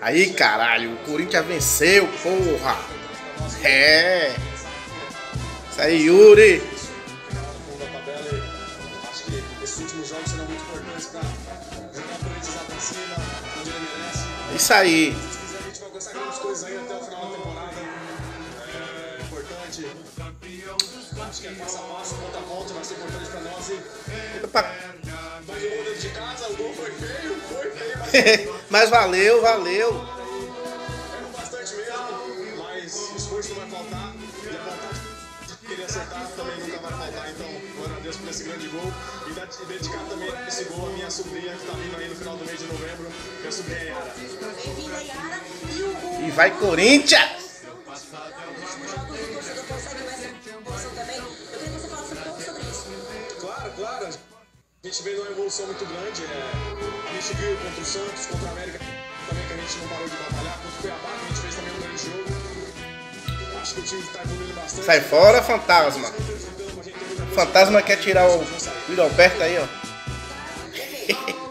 Aí, caralho, o Corinthians venceu, porra. É. Isso aí, Yuri. o pra. Isso aí. Se quiser, a gente vai alcançar grandes coisas aí até o final da temporada. Importante. Acho que é passo a passo, ponta a ponta, vai ser importante para nós. E um gol dentro de casa, o gol foi feio, foi feio, mas Mas valeu, valeu. errou bastante mesmo. Mas o esforço não vai faltar. A vontade de querer acertar também nunca vai faltar. Eu agradeço por esse grande gol. E da- e dedicar também esse gol à minha sobrinha que está vindo aí no final do mês de novembro, minha sobrinha Yara. Bem-vinda, Yara. E o, E vai, Corinthians. próximo jogo o torcedor consegue mais emoção também. Eu queria que você falasse um pouco sobre isso. Claro, claro. A gente veio numa evolução muito grande. é, a gente viu contra o Santos, contra o América também que a gente não parou de batalhar. Contra o Cuiabá, que a gente fez também um grande jogo. Acho que o time está evoluindo bastante. Sai fora, fantasma. A Fantasma quer tirar o. Yuri Alberto aí, ó.